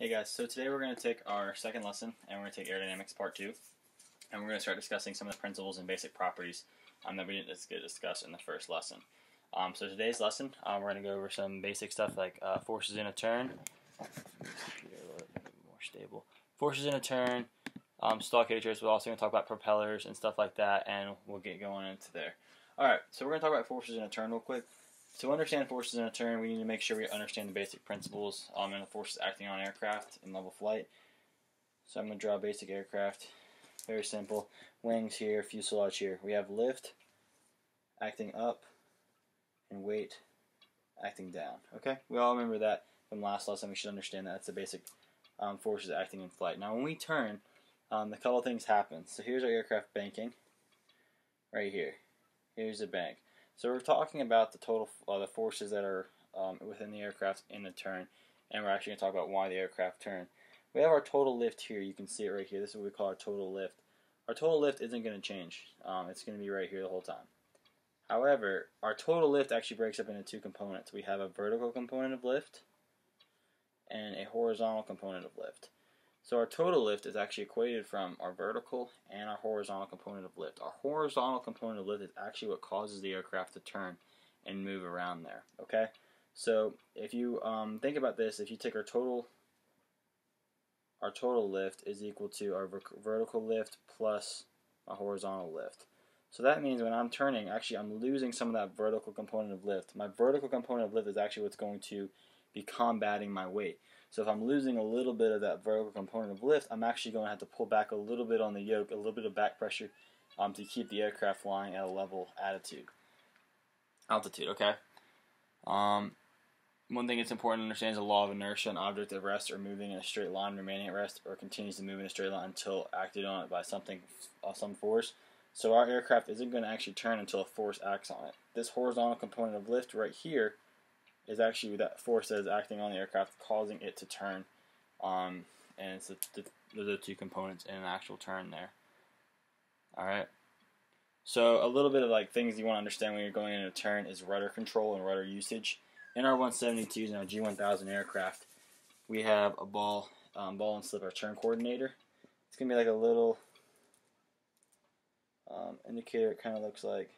Hey guys, so today we're going to take our second lesson and we're going to take aerodynamics part two and we're going to start discussing some of the principles and basic properties um, that we didn't get discussed in the first lesson. Um, so today's lesson, uh, we're going to go over some basic stuff like uh, forces in a turn, more stable, forces in a turn, um, stock actuators. We're also going to talk about propellers and stuff like that and we'll get going into there. Alright, so we're going to talk about forces in a turn real quick to understand forces in a turn, we need to make sure we understand the basic principles um, and the forces acting on aircraft in level flight. So I'm going to draw a basic aircraft. Very simple. Wings here, fuselage here. We have lift acting up and weight acting down. Okay? We all remember that from last lesson. We should understand that. That's the basic um, forces acting in flight. Now when we turn, um, a couple things happen. So here's our aircraft banking right here. Here's the bank. So we're talking about the total uh, the forces that are um, within the aircraft in the turn, and we're actually going to talk about why the aircraft turn. We have our total lift here. You can see it right here. This is what we call our total lift. Our total lift isn't going to change. Um, it's going to be right here the whole time. However, our total lift actually breaks up into two components. We have a vertical component of lift and a horizontal component of lift. So our total lift is actually equated from our vertical and our horizontal component of lift. Our horizontal component of lift is actually what causes the aircraft to turn and move around there. Okay, so if you um, think about this, if you take our total our total lift is equal to our vertical lift plus a horizontal lift. So that means when I'm turning, actually I'm losing some of that vertical component of lift. My vertical component of lift is actually what's going to be combating my weight. So if I'm losing a little bit of that vertical component of lift, I'm actually going to have to pull back a little bit on the yoke, a little bit of back pressure um, to keep the aircraft flying at a level attitude. Altitude, okay? Um, one thing it's important to understand is the law of inertia. An object at rest or moving in a straight line remaining at rest or continues to move in a straight line until acted on it by something, uh, some force. So our aircraft isn't going to actually turn until a force acts on it. This horizontal component of lift right here is actually that force that is acting on the aircraft, causing it to turn. Um, and it's the, the, the two components in an actual turn there. All right. So a little bit of like things you want to understand when you're going in a turn is rudder control and rudder usage. In our 172s and our G1000 aircraft, we have a ball, um, ball and slip, our turn coordinator. It's gonna be like a little um, indicator. It kind of looks like,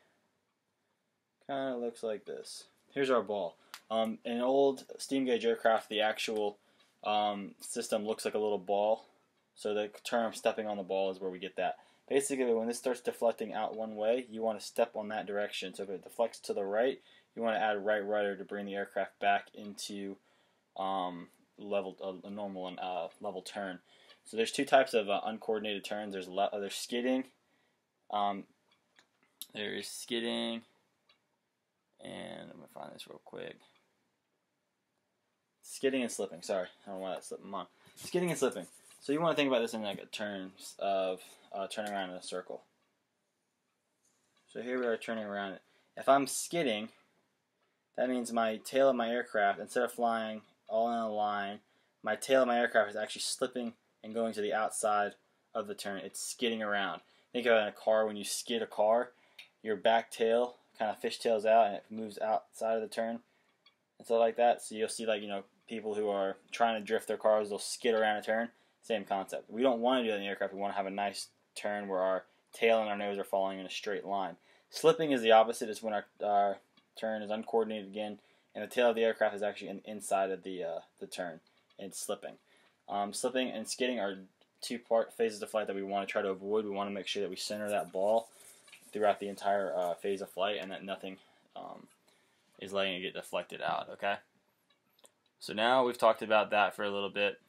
kind of looks like this. Here's our ball. Um, an old steam gauge aircraft, the actual um, system looks like a little ball. So the term stepping on the ball is where we get that. Basically, when this starts deflecting out one way, you want to step on that direction. So if it deflects to the right, you want to add right rudder to bring the aircraft back into um, level a, a normal and uh, level turn. So there's two types of uh, uncoordinated turns. There's le- there's skidding. Um, there's skidding, and I'm gonna find this real quick. Skidding and slipping. Sorry, I don't why that my mind. Skidding and slipping. So you want to think about this in like terms of uh, turning around in a circle. So here we are turning around. If I'm skidding, that means my tail of my aircraft, instead of flying all in a line, my tail of my aircraft is actually slipping and going to the outside of the turn. It's skidding around. Think of it in a car when you skid a car, your back tail kind of fishtails out and it moves outside of the turn and stuff like that. So you'll see like you know people who are trying to drift their cars, they'll skid around a turn. Same concept. We don't want to do that in the aircraft. We want to have a nice turn where our tail and our nose are falling in a straight line. Slipping is the opposite. It's when our, our turn is uncoordinated again, and the tail of the aircraft is actually in, inside of the uh, the turn. And slipping, um, slipping and skidding are two part phases of flight that we want to try to avoid. We want to make sure that we center that ball throughout the entire uh, phase of flight, and that nothing um, is letting it get deflected out. Okay. So now we've talked about that for a little bit.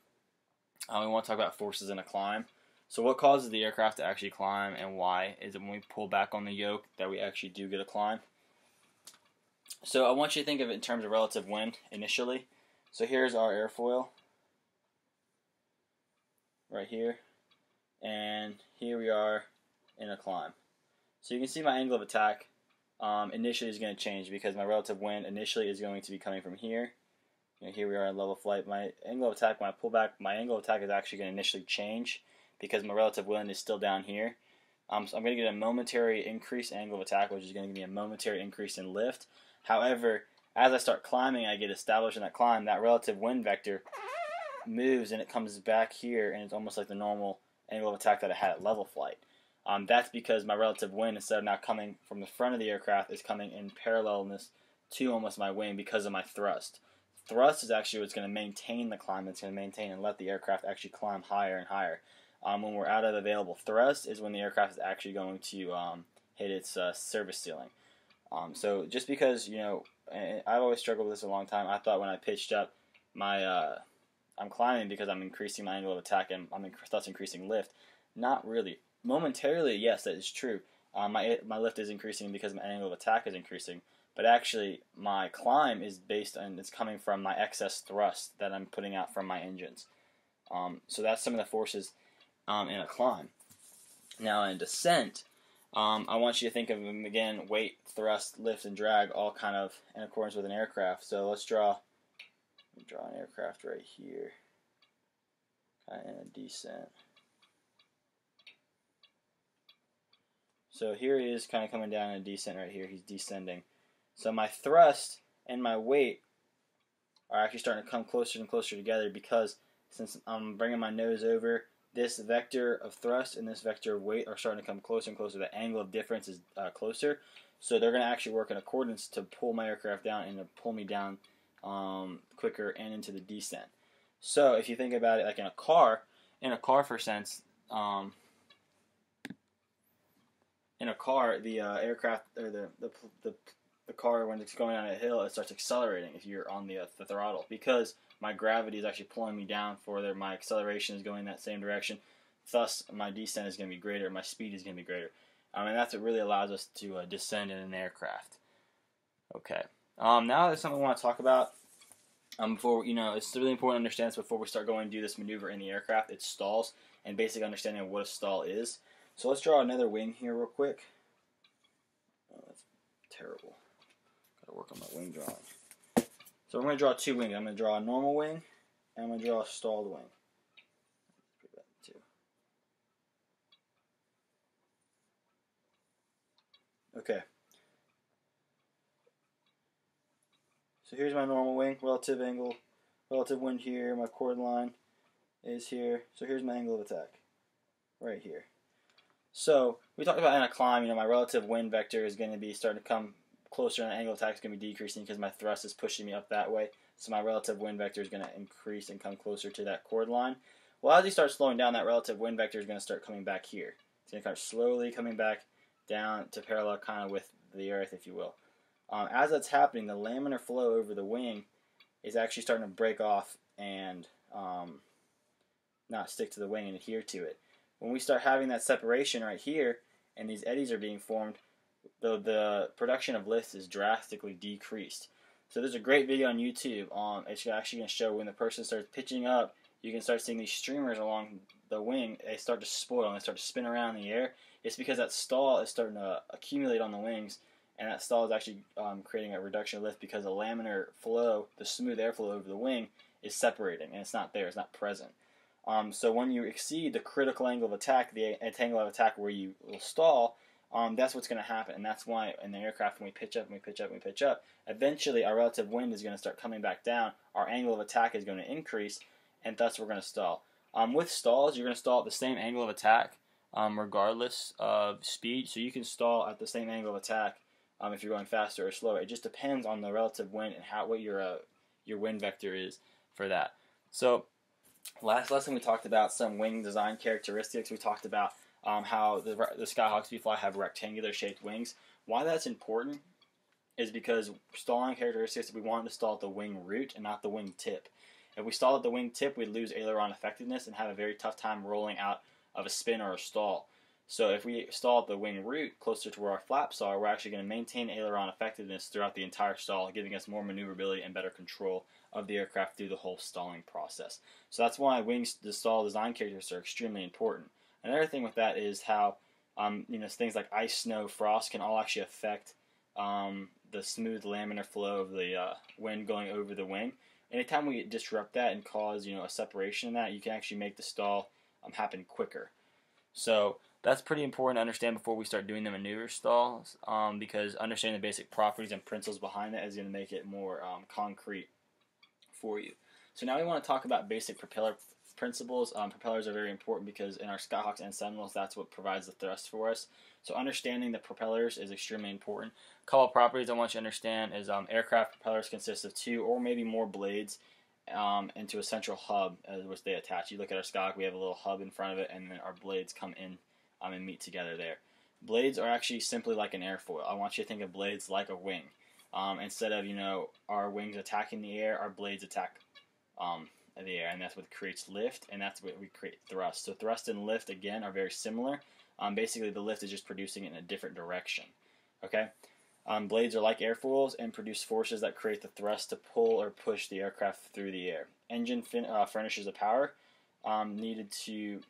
Uh, we want to talk about forces in a climb. So what causes the aircraft to actually climb and why is it when we pull back on the yoke that we actually do get a climb. So I want you to think of it in terms of relative wind initially. So here's our airfoil right here and here we are in a climb. So you can see my angle of attack um, initially is going to change because my relative wind initially is going to be coming from here you know, here we are in level flight. My angle of attack, when I pull back, my angle of attack is actually going to initially change because my relative wind is still down here. Um, so I'm going to get a momentary increase in angle of attack, which is going to give me a momentary increase in lift. However, as I start climbing, I get established in that climb, that relative wind vector moves and it comes back here and it's almost like the normal angle of attack that I had at level flight. Um, that's because my relative wind, instead of now coming from the front of the aircraft, is coming in parallelness to almost my wing because of my thrust. Thrust is actually what's going to maintain the climb. It's going to maintain and let the aircraft actually climb higher and higher. Um, when we're out of available thrust is when the aircraft is actually going to um, hit its uh, service ceiling. Um, so just because you know, I've always struggled with this a long time. I thought when I pitched up, my uh, I'm climbing because I'm increasing my angle of attack and I'm thus increasing lift. Not really. Momentarily, yes, that is true. Uh, my my lift is increasing because my angle of attack is increasing, but actually my climb is based on it's coming from my excess thrust that I'm putting out from my engines. Um, so that's some of the forces um, in a climb. Now in descent, um, I want you to think of them again: weight, thrust, lift, and drag, all kind of in accordance with an aircraft. So let's draw draw an aircraft right here, kind of in a descent. So here he is kind of coming down in a descent right here. He's descending. So my thrust and my weight are actually starting to come closer and closer together because since I'm bringing my nose over, this vector of thrust and this vector of weight are starting to come closer and closer. The angle of difference is uh, closer. So they're going to actually work in accordance to pull my aircraft down and to pull me down um, quicker and into the descent. So if you think about it like in a car, in a car for sense, um, in a car, the uh, aircraft or the, the, the the car when it's going down a hill, it starts accelerating if you're on the, uh, the throttle because my gravity is actually pulling me down further. My acceleration is going that same direction. Thus, my descent is going to be greater. My speed is going to be greater. Um, and that's what really allows us to uh, descend in an aircraft. Okay. Um, now there's something I want to talk about. Um, before you know, it's really important to understand this before we start going to do this maneuver in the aircraft. It's stalls and basic understanding of what a stall is. So let's draw another wing here real quick. Oh, that's terrible. Gotta work on my wing drawing. So I'm going to draw two wings. I'm going to draw a normal wing, and I'm going to draw a stalled wing. Okay. So here's my normal wing, relative angle, relative wind here, my chord line is here. So here's my angle of attack, right here. So we talked about in a climb, you know, my relative wind vector is going to be starting to come closer and the angle attack is going to be decreasing because my thrust is pushing me up that way. So my relative wind vector is going to increase and come closer to that chord line. Well, as you start slowing down, that relative wind vector is going to start coming back here. It's going to start slowly coming back down to parallel kind of with the earth, if you will. Um, as that's happening, the laminar flow over the wing is actually starting to break off and um, not stick to the wing and adhere to it. When we start having that separation right here, and these eddies are being formed, the, the production of lift is drastically decreased. So there's a great video on YouTube it's actually going to show when the person starts pitching up, you can start seeing these streamers along the wing. They start to spoil and they start to spin around in the air. It's because that stall is starting to accumulate on the wings, and that stall is actually um, creating a reduction of lift because the laminar flow, the smooth airflow over the wing, is separating and it's not there. It's not present. Um, so when you exceed the critical angle of attack, the angle of attack where you will stall, um, that's what's going to happen. And that's why in the aircraft, when we pitch up and we pitch up and we pitch up, eventually our relative wind is going to start coming back down. Our angle of attack is going to increase, and thus we're going to stall. Um, with stalls, you're going to stall at the same angle of attack, um, regardless of speed. So you can stall at the same angle of attack um, if you're going faster or slower. It just depends on the relative wind and how what your uh, your wind vector is for that. So last lesson we talked about some wing design characteristics. We talked about um, how the, the Skyhawks we fly have rectangular shaped wings. Why that's important is because stalling characteristics, we want to stall at the wing root and not the wing tip. If we stall at the wing tip, we'd lose aileron effectiveness and have a very tough time rolling out of a spin or a stall. So if we stall at the wing root closer to where our flaps are, we're actually going to maintain aileron effectiveness throughout the entire stall, giving us more maneuverability and better control of the aircraft through the whole stalling process. So that's why wings, the stall design characteristics are extremely important. Another thing with that is how um, you know things like ice, snow, frost can all actually affect um, the smooth laminar flow of the uh, wind going over the wing. Anytime we disrupt that and cause you know a separation in that, you can actually make the stall um, happen quicker. So that's pretty important to understand before we start doing the maneuver stalls, um, because understanding the basic properties and principles behind that is going to make it more um, concrete for you. So now we want to talk about basic propeller principles. Um, propellers are very important because in our Skyhawks and Seminoles, that's what provides the thrust for us. So understanding the propellers is extremely important. A couple properties I want you to understand is um, aircraft propellers consist of two or maybe more blades um, into a central hub, uh, which they attach. You look at our Skyhawk, we have a little hub in front of it, and then our blades come in um, and meet together there. Blades are actually simply like an airfoil. I want you to think of blades like a wing. Um, instead of you know our wings attacking the air, our blades attack the air, and that's what creates lift, and that's what we create thrust. So thrust and lift again are very similar. Um, basically, the lift is just producing it in a different direction. Okay. Um, blades are like airfoils and produce forces that create the thrust to pull or push the aircraft through the air. Engine fin- uh, furnishes the power um, needed to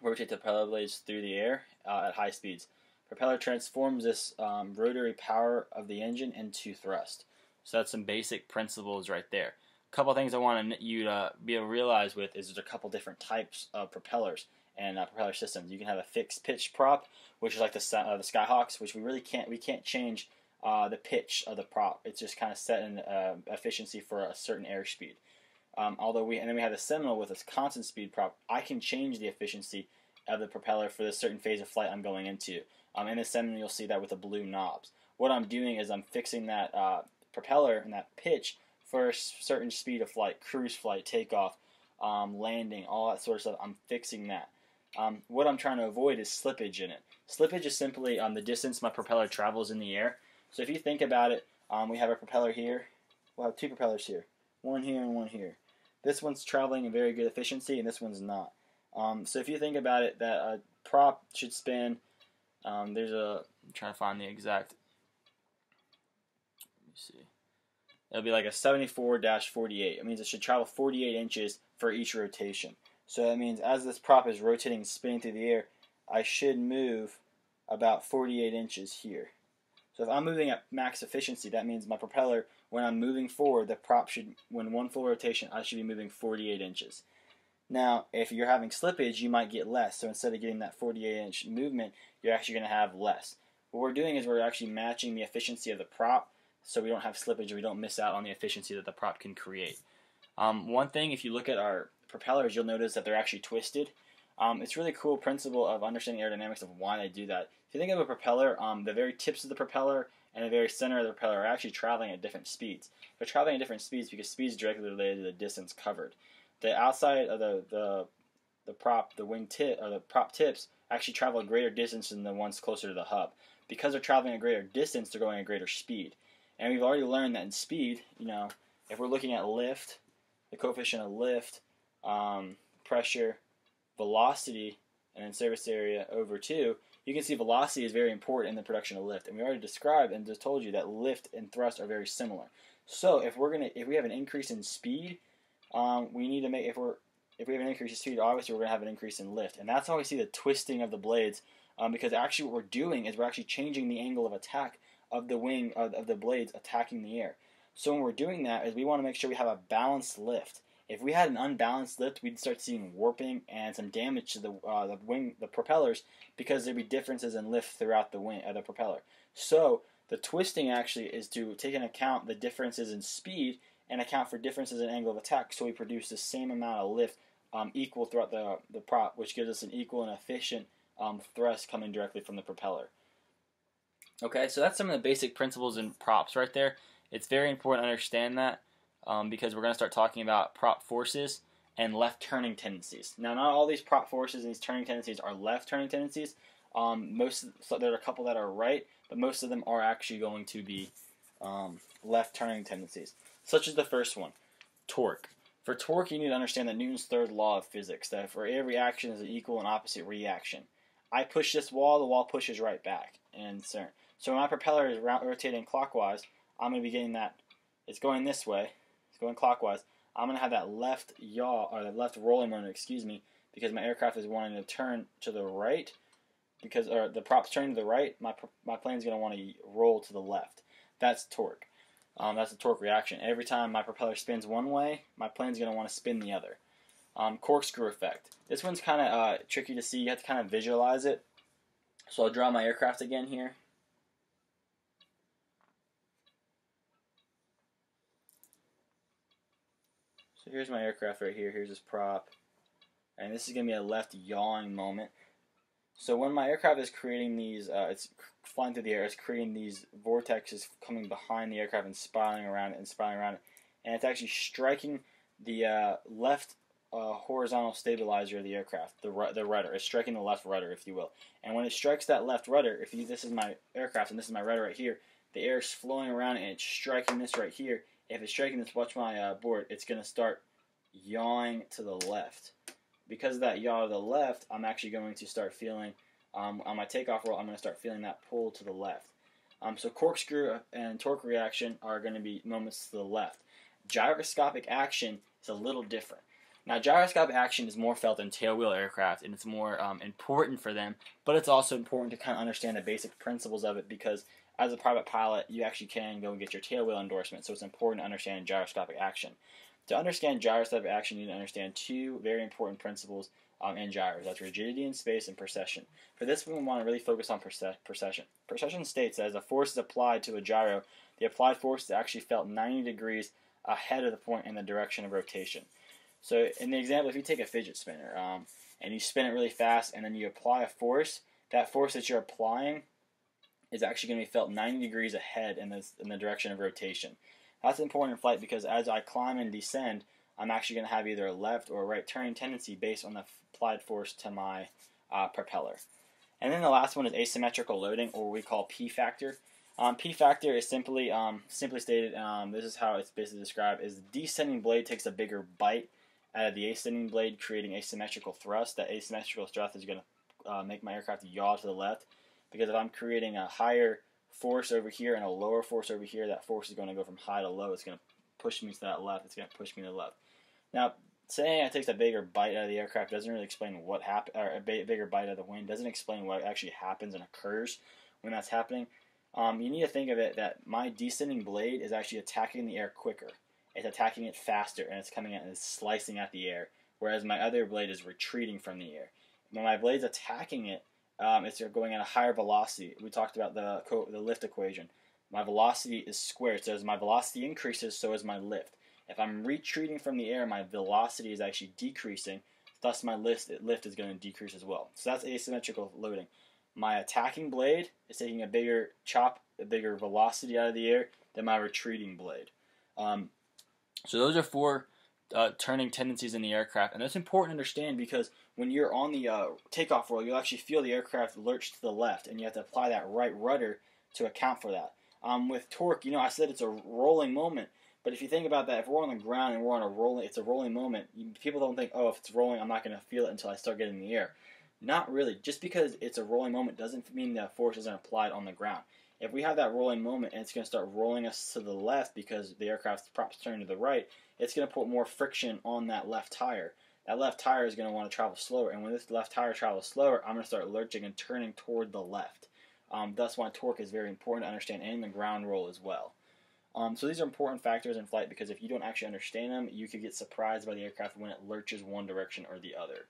rotate the propeller blades through the air uh, at high speeds. Propeller transforms this um, rotary power of the engine into thrust. So that's some basic principles right there. Couple things I want you to be able to realize with is there's a couple different types of propellers and uh, propeller systems. You can have a fixed pitch prop, which is like the uh, the Skyhawks, which we really can't we can't change uh, the pitch of the prop. It's just kind of set in uh, efficiency for a certain airspeed. Um, although we and then we have the Seminole with a constant speed prop. I can change the efficiency of the propeller for the certain phase of flight I'm going into. Um, in the Seminole, you'll see that with the blue knobs. What I'm doing is I'm fixing that uh, propeller and that pitch for a certain speed of flight, cruise flight, takeoff, um, landing, all that sort of stuff. I'm fixing that. Um, what I'm trying to avoid is slippage in it. Slippage is simply um, the distance my propeller travels in the air. So if you think about it, um, we have a propeller here. We'll have two propellers here, one here and one here. This one's traveling in very good efficiency, and this one's not. Um, so if you think about it, that a prop should spin. Um, there's a. I'm trying to find the exact. Let me see. It'll be like a 74-48. It means it should travel 48 inches for each rotation. So that means as this prop is rotating and spinning through the air, I should move about 48 inches here. So if I'm moving at max efficiency, that means my propeller, when I'm moving forward, the prop should, when one full rotation, I should be moving 48 inches. Now, if you're having slippage, you might get less. So instead of getting that 48 inch movement, you're actually going to have less. What we're doing is we're actually matching the efficiency of the prop so we don't have slippage and we don't miss out on the efficiency that the prop can create. Um, one thing, if you look at our propellers, you'll notice that they're actually twisted. Um, it's really cool principle of understanding aerodynamics of why they do that. If you think of a propeller, um, the very tips of the propeller and the very center of the propeller are actually traveling at different speeds. They're traveling at different speeds because speed is directly related to the distance covered. The outside of the, the, the prop, the wing tip, or the prop tips actually travel a greater distance than the ones closer to the hub. Because they're traveling a greater distance, they're going at greater speed. And we've already learned that in speed, you know, if we're looking at lift, the coefficient of lift, um, pressure, velocity, and then surface area over 2, you can see velocity is very important in the production of lift. And we already described and just told you that lift and thrust are very similar. So if we're gonna if we have an increase in speed, um, we need to make if we're if we have an increase in speed, obviously we're gonna have an increase in lift, and that's how we see the twisting of the blades. Um, because actually what we're doing is we're actually changing the angle of attack of the wing of, of the blades attacking the air. So when we're doing that, is we want to make sure we have a balanced lift. If we had an unbalanced lift, we'd start seeing warping and some damage to the uh, the wing, the propellers, because there'd be differences in lift throughout the wing, uh, the propeller. So the twisting actually is to take into account the differences in speed and account for differences in angle of attack, so we produce the same amount of lift um, equal throughout the the prop, which gives us an equal and efficient um, thrust coming directly from the propeller. Okay, so that's some of the basic principles in props right there. It's very important to understand that um, because we're going to start talking about prop forces and left turning tendencies. Now, not all these prop forces and these turning tendencies are left turning tendencies. Um, most so there are a couple that are right, but most of them are actually going to be um, left turning tendencies. Such as the first one, torque. For torque, you need to understand that Newton's third law of physics that for every action is an equal and opposite reaction. I push this wall, the wall pushes right back. And so when my propeller is rotating clockwise, I'm going to be getting that. It's going this way It's going clockwise, I'm going to have that left yaw, or the left rolling motion, excuse me, because my aircraft is wanting to turn to the right, because or the prop's turning to the right, my, my plane's going to want to roll to the left. That's torque. Um, that's a torque reaction. Every time my propeller spins one way, my plane's going to want to spin the other. Um, corkscrew effect. This one's kind of uh, tricky to see. You have to kind of visualize it. So I'll draw my aircraft again here. So here's my aircraft right here. Here's this prop. And this is going to be a left yawing moment. So when my aircraft is creating these, uh, it's flying through the air, it's creating these vortexes coming behind the aircraft and spiraling around it and spiraling around it. And it's actually striking the uh, left uh, horizontal stabilizer of the aircraft, the the rudder. It's striking the left rudder, if you will. And when it strikes that left rudder, if you, this is my aircraft and this is my rudder right here, the air is flowing around and it's striking this right here. If it's striking this, watch my uh, board, it's going to start yawing to the left. Because of that yaw to the left, I'm actually going to start feeling, um, on my takeoff roll, I'm going to start feeling that pull to the left. Um, so corkscrew and torque reaction are going to be moments to the left. Gyroscopic action is a little different. Now, gyroscopic action is more felt in tailwheel aircraft, and it's more um, important for them, but it's also important to kind of understand the basic principles of it because as a private pilot, you actually can go and get your tailwheel endorsement, so it's important to understand gyroscopic action. To understand gyroscopic action, you need to understand two very important principles um, in gyros. That's rigidity in space and precession. For this, one, we want to really focus on precession. Precession states that as a force is applied to a gyro, the applied force is actually felt 90 degrees ahead of the point in the direction of rotation. So in the example, if you take a fidget spinner um, and you spin it really fast and then you apply a force, that force that you're applying is actually going to be felt 90 degrees ahead in, this, in the direction of rotation. That's important in flight because as I climb and descend, I'm actually going to have either a left or a right turning tendency based on the applied force to my uh, propeller. And then the last one is asymmetrical loading, or we call P factor. Um, P factor is simply, um, simply stated, um, this is how it's basically described, is the descending blade takes a bigger bite out of the ascending blade, creating asymmetrical thrust. That asymmetrical thrust is going to uh, make my aircraft yaw to the left, because if I'm creating a higher force over here and a lower force over here, that force is going to go from high to low. It's going to push me to that left. It's going to push me to the left. Now, saying it takes a bigger bite out of the aircraft doesn't really explain what happened, or a bigger bite out of the wind doesn't explain what actually happens and occurs when that's happening. Um, you need to think of it that my descending blade is actually attacking the air quicker. It's attacking it faster, and it's coming out and it's slicing at the air, whereas my other blade is retreating from the air. When my blade's attacking it, um, it's going at a higher velocity. We talked about the the lift equation. My velocity is squared, so as my velocity increases, so is my lift. If I'm retreating from the air, my velocity is actually decreasing. Thus, my lift lift is going to decrease as well. So that's asymmetrical loading. My attacking blade is taking a bigger chop, a bigger velocity out of the air than my retreating blade. Um, so those are four uh, turning tendencies in the aircraft, and that's important to understand because when you're on the uh, takeoff roll, you'll actually feel the aircraft lurch to the left, and you have to apply that right rudder to account for that. Um, with torque, you know, I said it's a rolling moment, but if you think about that, if we're on the ground and we're on a rolling, it's a rolling moment. People don't think, oh, if it's rolling, I'm not going to feel it until I start getting in the air. Not really. Just because it's a rolling moment doesn't mean that force isn't applied on the ground. If we have that rolling moment and it's going to start rolling us to the left because the aircraft's props turning to the right, it's going to put more friction on that left tire. That left tire is going to want to travel slower, and when this left tire travels slower, I'm going to start lurching and turning toward the left. Um, that's why torque is very important to understand and the ground roll as well. Um, so these are important factors in flight because if you don't actually understand them, you could get surprised by the aircraft when it lurches one direction or the other.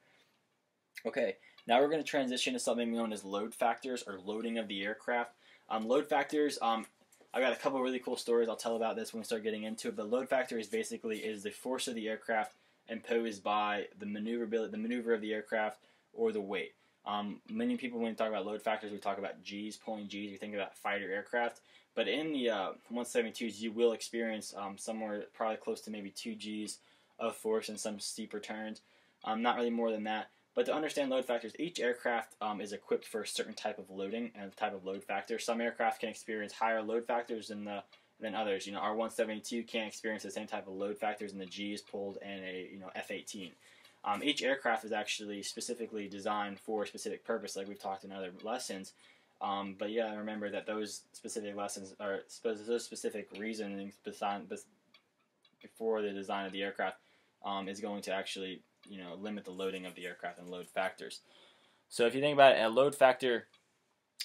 Okay, now we're going to transition to something known as load factors or loading of the aircraft. Um, load factors, um, I got a couple really cool stories I'll tell about this when we start getting into it. But load factor is basically is the force of the aircraft imposed by the maneuverability, the maneuver of the aircraft, or the weight. Um, many people, when we talk about load factors, we talk about G's, pulling G's. We think about fighter aircraft. But in the uh, 172s, you will experience um, somewhere probably close to maybe 2 G's of force in some steeper turns. Um, not really more than that. But to understand load factors, each aircraft um, is equipped for a certain type of loading and type of load factor. Some aircraft can experience higher load factors than the than others. You know, our 172 can't experience the same type of load factors in the G's pulled in a you know F-18. Um, each aircraft is actually specifically designed for a specific purpose, like we've talked in other lessons. Um, but yeah, remember that those specific lessons are those specific reasonings before the design of the aircraft um, is going to actually you know limit the loading of the aircraft and load factors. So if you think about it, a load factor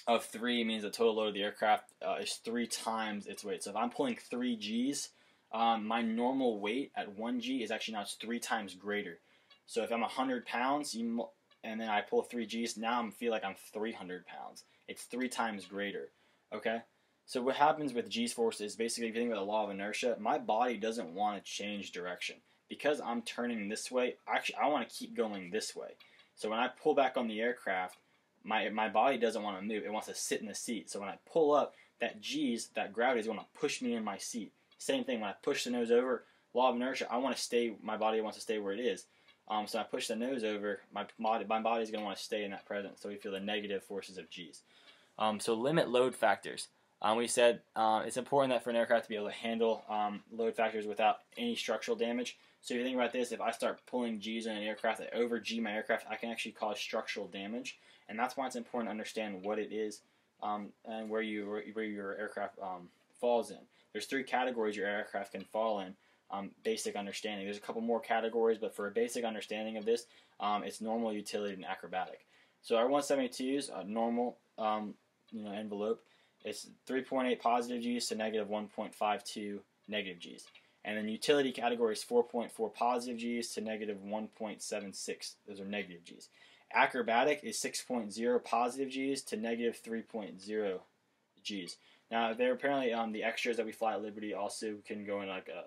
of three means the total load of the aircraft uh, is three times its weight. So if I'm pulling three G's, um, my normal weight at one G is actually now it's three times greater. So if I'm 100 pounds, you, and then I pull three G's, now I feel like I'm 300 pounds. It's three times greater. Okay. So what happens with G's force is basically if you think about the law of inertia, my body doesn't want to change direction because I'm turning this way, actually I want to keep going this way. So when I pull back on the aircraft, my my body doesn't want to move. It wants to sit in the seat. So when I pull up, that G's, that gravity is going to push me in my seat. Same thing when I push the nose over, law of inertia, I want to stay. My body wants to stay where it is. Um, so I push the nose over. My body, my body is going to want to stay in that present. So we feel the negative forces of G's. Um, so limit load factors. Um, we said uh, it's important that for an aircraft to be able to handle um, load factors without any structural damage. So if you think about this, if I start pulling G's in an aircraft that over G my aircraft, I can actually cause structural damage, and that's why it's important to understand what it is um, and where you where your aircraft um, falls in. There's three categories your aircraft can fall in. Um, basic understanding. There's a couple more categories, but for a basic understanding of this, um, it's normal, utility, and acrobatic. So our 172s, a normal um, you know envelope, it's 3.8 positive G's to negative 1.52 negative G's. And then utility category is 4.4 positive G's to negative 1.76. Those are negative G's. Acrobatic is 6.0 positive G's to negative 3.0 G's. Now, there apparently um, the extras that we fly at Liberty also can go in like a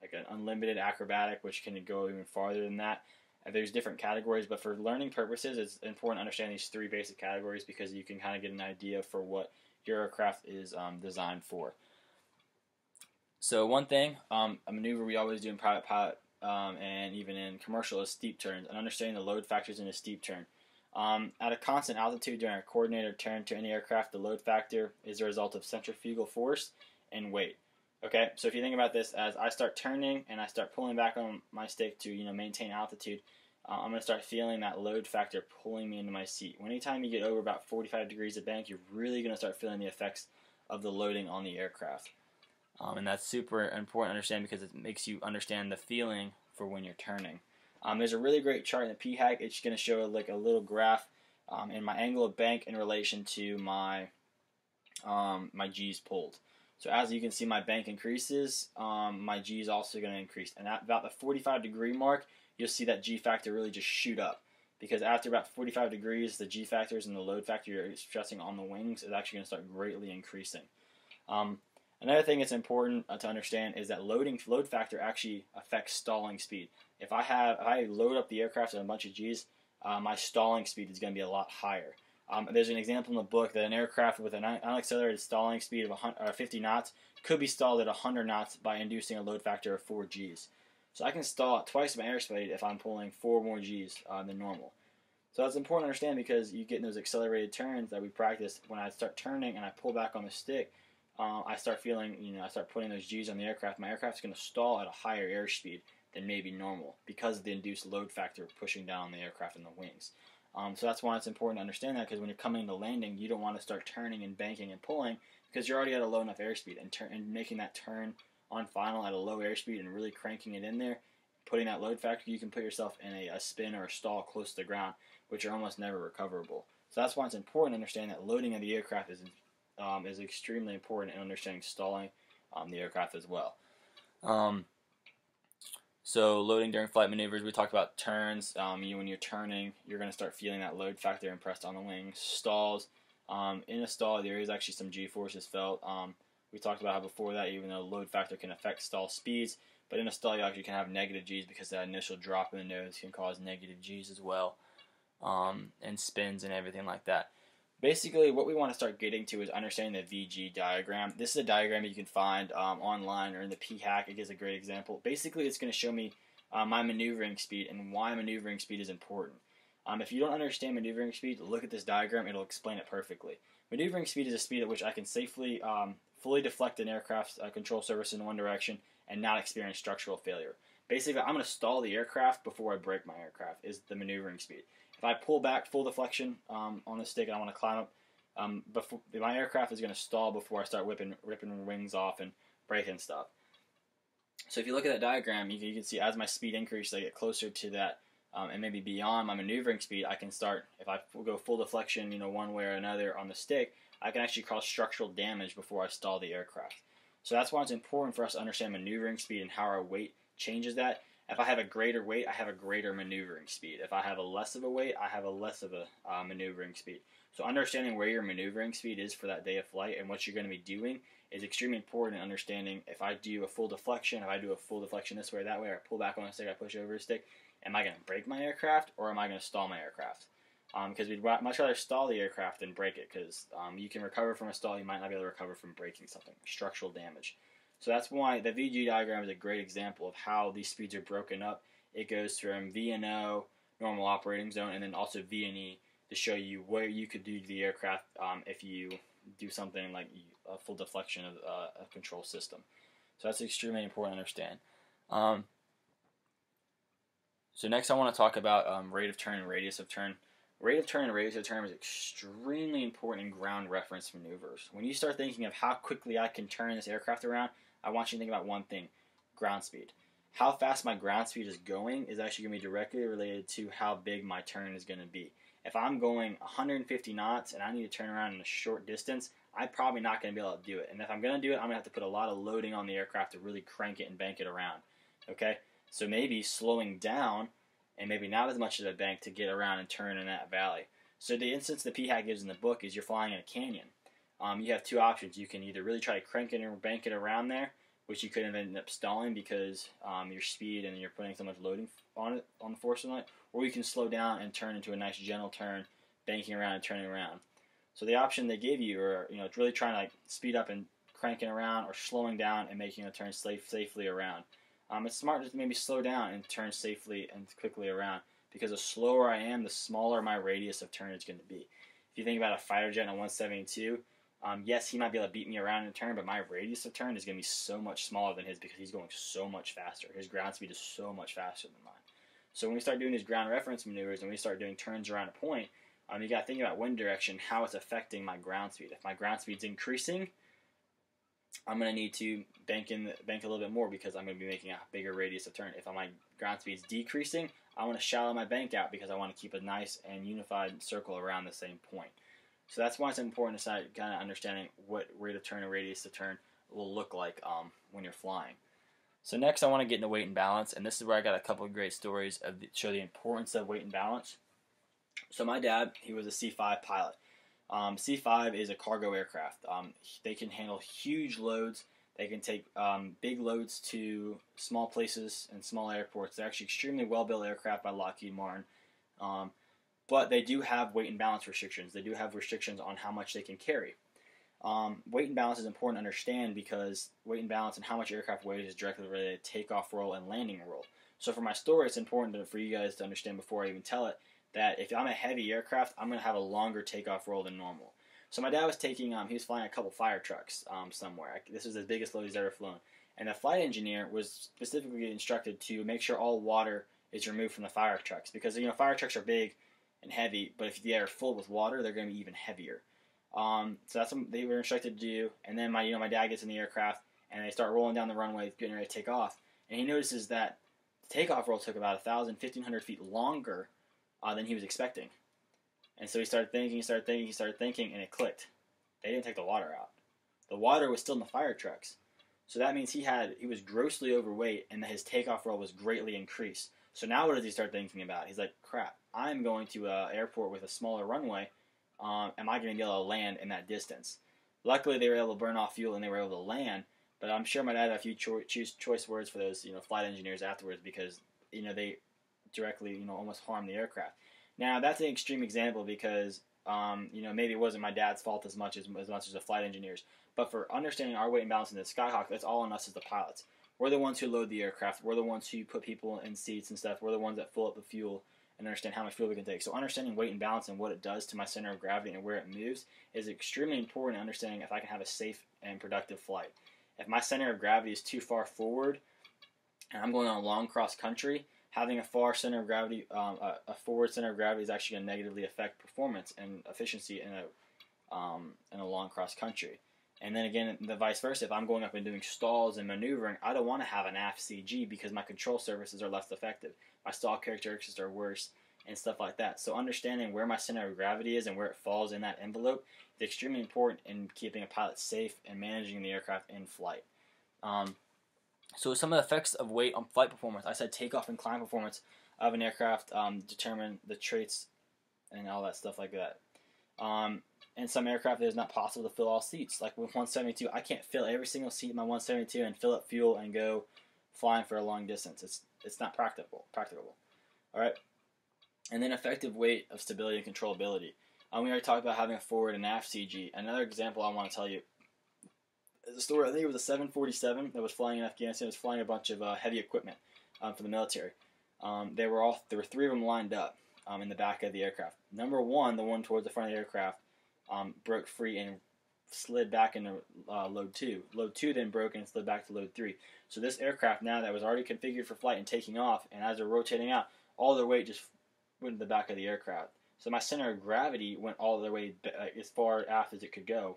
like an unlimited acrobatic, which can go even farther than that. And there's different categories, but for learning purposes, it's important to understand these three basic categories because you can kind of get an idea for what your aircraft is um, designed for. So one thing, um, a maneuver we always do in private pilot um, and even in commercial is steep turns and understanding the load factors in a steep turn. Um, at a constant altitude during a coordinated turn to any aircraft, the load factor is the result of centrifugal force and weight. Okay, so if you think about this as I start turning and I start pulling back on my stick to you know maintain altitude, uh, I'm going to start feeling that load factor pulling me into my seat. When anytime you get over about 45 degrees of bank, you're really going to start feeling the effects of the loading on the aircraft. Um, and that's super important to understand because it makes you understand the feeling for when you're turning. Um, there's a really great chart in the PHAK. It's going to show like a little graph um, in my angle of bank in relation to my um, my G's pulled. So as you can see, my bank increases, um, my G is also going to increase. And at about the 45 degree mark, you'll see that G factor really just shoot up. Because after about 45 degrees, the G factors and the load factor you're stressing on the wings is actually going to start greatly increasing. Um, another thing that's important uh, to understand is that loading load factor actually affects stalling speed. If I have if I load up the aircraft at a bunch of G's, uh, my stalling speed is going to be a lot higher. Um, there's an example in the book that an aircraft with an unaccelerated stalling speed of uh, 50 knots could be stalled at 100 knots by inducing a load factor of 4 Gs. So I can stall at twice my airspeed if I'm pulling 4 more Gs uh, than normal. So that's important to understand because you get in those accelerated turns that we practice. When I start turning and I pull back on the stick, uh, I start feeling, you know, I start putting those G's on the aircraft. My aircraft's going to stall at a higher airspeed than maybe normal because of the induced load factor pushing down the aircraft and the wings. Um, so that's why it's important to understand that because when you're coming into landing, you don't want to start turning and banking and pulling because you're already at a low enough airspeed and, turn, and making that turn on final at a low airspeed and really cranking it in there, putting that load factor, you can put yourself in a, a spin or a stall close to the ground, which are almost never recoverable. So that's why it's important to understand that loading of the aircraft is um, is extremely important in understanding stalling um, the aircraft as well. Um, so loading during flight maneuvers, we talked about turns. Um, you, when you're turning, you're going to start feeling that load factor impressed on the wings. Stalls. Um, in a stall, there is actually some G-forces felt. Um, we talked about how before that, even though load factor can affect stall speeds, but in a stall you actually can have negative G's because that initial drop in the nose can cause negative G's as well, um, and spins and everything like that. Basically, what we want to start getting to is understanding the VG diagram. This is a diagram you can find um, online or in the PHAK. It gives a great example. Basically, it's going to show me uh, my maneuvering speed and why maneuvering speed is important. Um, if you don't understand maneuvering speed, look at this diagram. It'll explain it perfectly. Maneuvering speed is a speed at which I can safely um, fully deflect an aircraft's uh, control surface in one direction and not experience structural failure. Basically, I'm going to stall the aircraft before I break my aircraft is the maneuvering speed. If I pull back full deflection um, on the stick and I want to climb up, um, before my aircraft is going to stall before I start whipping, ripping wings off and breaking stuff. So if you look at that diagram, you can, you can see as my speed increases, I get closer to that, um, and maybe beyond my maneuvering speed, I can start. If I go full deflection, you know, one way or another on the stick, I can actually cause structural damage before I stall the aircraft. So that's why it's important for us to understand maneuvering speed and how our weight changes that. If I have a greater weight, I have a greater maneuvering speed. If I have a less of a weight, I have a less of a uh, maneuvering speed. So understanding where your maneuvering speed is for that day of flight and what you're going to be doing is extremely important in understanding if I do a full deflection, if I do a full deflection this way or that way, or I pull back on a stick, I push over a stick, am I going to break my aircraft or am I going to stall my aircraft? Because um, we'd much rather stall the aircraft than break it because um, you can recover from a stall, you might not be able to recover from breaking something, structural damage. So that's why the VG diagram is a great example of how these speeds are broken up. It goes from VNO, normal operating zone, and then also VNE to show you where you could do the aircraft um, if you do something like a full deflection of uh, a control system. So that's extremely important to understand. Um, so next I want to talk about um, rate of turn and radius of turn. Rate of turn and radius of turn is extremely important in ground reference maneuvers. When you start thinking of how quickly I can turn this aircraft around, I want you to think about one thing, ground speed. How fast my ground speed is going is actually going to be directly related to how big my turn is going to be. If I'm going 150 knots and I need to turn around in a short distance, I'm probably not going to be able to do it. And if I'm going to do it, I'm going to have to put a lot of loading on the aircraft to really crank it and bank it around. Okay? So maybe slowing down and maybe not as much as a bank to get around and turn in that valley. So the instance the PHAK gives in the book is you're flying in a canyon. Um, you have two options. You can either really try to crank it or bank it around there, which you could end up stalling because um, your speed and you're putting so much loading on it on the force on it, or you can slow down and turn into a nice gentle turn, banking around and turning around. So the option they give you are you know it's really trying to like speed up and cranking around or slowing down and making a turn safe, safely around. Um, it's smart to maybe slow down and turn safely and quickly around because the slower I am, the smaller my radius of turn is going to be. If you think about a fighter jet a 172, um, yes, he might be able to beat me around in a turn, but my radius of turn is going to be so much smaller than his because he's going so much faster. His ground speed is so much faster than mine. So when we start doing these ground reference maneuvers and we start doing turns around a point, um, you got to think about wind direction, how it's affecting my ground speed. If my ground speed's increasing, I'm going to need to bank in bank a little bit more because I'm going to be making a bigger radius of turn. If my ground speed's decreasing, I want to shallow my bank out because I want to keep a nice and unified circle around the same point. So that's why it's important to start kind of understanding what rate of turn and radius of turn will look like um, when you're flying. So next, I want to get into weight and balance, and this is where I got a couple of great stories of the, show the importance of weight and balance. So my dad, he was a C5 pilot. Um, C5 is a cargo aircraft. Um, they can handle huge loads. They can take um, big loads to small places and small airports. They're actually extremely well built aircraft by Lockheed Martin. But they do have weight and balance restrictions. They do have restrictions on how much they can carry. Um, weight and balance is important to understand because weight and balance and how much aircraft weighs is directly related to takeoff roll and landing roll. So for my story, it's important for you guys to understand before I even tell it that if I'm a heavy aircraft, I'm going to have a longer takeoff roll than normal. So my dad was taking, um, he was flying a couple fire trucks um, somewhere. This was the biggest load he's ever flown. And the flight engineer was specifically instructed to make sure all water is removed from the fire trucks because you know fire trucks are big and heavy, but if they are full with water, they're going to be even heavier. Um, so that's what they were instructed to do. And then my you know my dad gets in the aircraft and they start rolling down the runway, getting ready to take off. And he notices that the takeoff roll took about 1,000, 1,500 feet longer uh, than he was expecting. And so he started thinking, he started thinking, he started thinking, and it clicked. They didn't take the water out. The water was still in the fire trucks. So that means he had he was grossly overweight and that his takeoff roll was greatly increased. So now what does he start thinking about? He's like, crap, I'm going to an airport with a smaller runway. Um, am I going to be able to land in that distance? Luckily, they were able to burn off fuel and they were able to land. But I'm sure my dad had a few cho- choose choice words for those you know flight engineers afterwards because you know they directly you know almost harmed the aircraft. Now that's an extreme example because um, you know maybe it wasn't my dad's fault as much as as much as the flight engineers. But for understanding our weight and balance in the Skyhawk, that's all on us as the pilots. We're the ones who load the aircraft. We're the ones who put people in seats and stuff. We're the ones that fill up the fuel and understand how much fuel we can take. So understanding weight and balance and what it does to my center of gravity and where it moves is extremely important in understanding if I can have a safe and productive flight. If my center of gravity is too far forward and I'm going on a long cross country, having a far center of gravity, um, a, a, forward center of gravity is actually going to negatively affect performance and efficiency in a um, in a long cross country. And then again, the vice versa. If I'm going up and doing stalls and maneuvering, I don't want to have an aft CG because my control surfaces are less effective. My stall characteristics are worse and stuff like that. So understanding where my center of gravity is and where it falls in that envelope is extremely important in keeping a pilot safe and managing the aircraft in flight. Um, So some of the effects of weight on flight performance. I said takeoff and climb performance of an aircraft um, determine the traits and all that stuff like that. Um, in some aircraft, it is not possible to fill all seats. Like with 172, I can't fill every single seat in my 172 and fill up fuel and go flying for a long distance. It's it's not practical. Practicable. All right. And then effective weight of stability and controllability. Um, we already talked about having a forward and aft CG. Another example I want to tell you is a story. I think it was a 747 that was flying in Afghanistan. It was flying a bunch of uh, heavy equipment um, for the military. Um, they were all there were three of them lined up um, in the back of the aircraft. Number one, the one towards the front of the aircraft, um, broke free and slid back into uh, load two. Load two then broke and slid back to load three. So this aircraft now that was already configured for flight and taking off, and as they're rotating out, all their weight just went to the back of the aircraft. So my center of gravity went all the way uh, as far aft as it could go,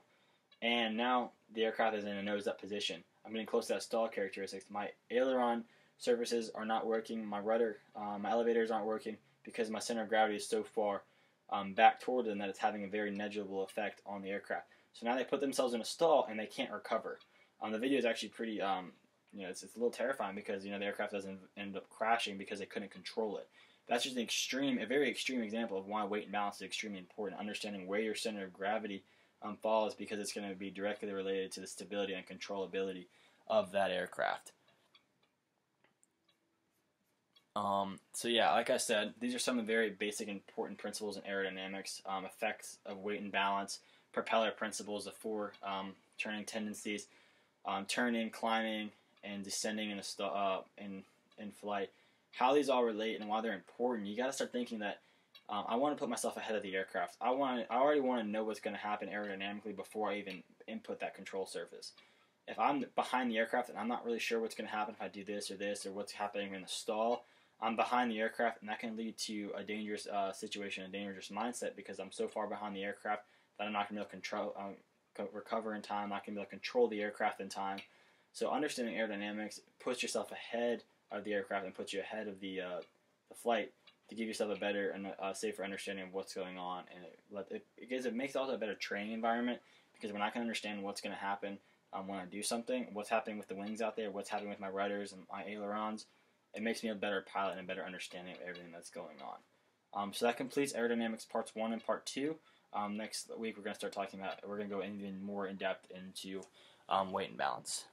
and now the aircraft is in a nose-up position. I'm getting close to that stall characteristics. My aileron surfaces are not working. My rudder, uh, my elevators aren't working because my center of gravity is so far um, back toward them that it's having a very negligible effect on the aircraft. So now they put themselves in a stall and they can't recover. Um, the video is actually pretty, um, you know, it's, it's a little terrifying because you know the aircraft doesn't end up crashing because they couldn't control it. That's just an extreme, a very extreme example of why weight and balance is extremely important. Understanding where your center of gravity um, falls because it's going to be directly related to the stability and controllability of that aircraft. Um, so yeah, like I said, these are some of the very basic important principles in aerodynamics, um, effects of weight and balance, propeller principles, the four um, turning tendencies, um, turning, climbing, and descending in a uh, in in flight. How these all relate and why they're important. You got to start thinking that um, I want to put myself ahead of the aircraft. I want I already want to know what's going to happen aerodynamically before I even input that control surface. If I'm behind the aircraft and I'm not really sure what's going to happen if I do this or this or what's happening in the stall, I'm behind the aircraft, and that can lead to a dangerous uh, situation, a dangerous mindset, because I'm so far behind the aircraft that I'm not going to be able to control, um, recover in time, going to be able to control the aircraft in time. So understanding aerodynamics puts yourself ahead of the aircraft and puts you ahead of the uh, the flight to give yourself a better and a safer understanding of what's going on, and it, it, it it makes also a better training environment because when I can understand what's going to happen um, when I do something, what's happening with the wings out there, what's happening with my rudders and my ailerons, it makes me a better pilot and a better understanding of everything that's going on. Um, so that completes aerodynamics parts one and part two. Um, next week we're going to start talking about we're going to go even more in depth into um, weight and balance.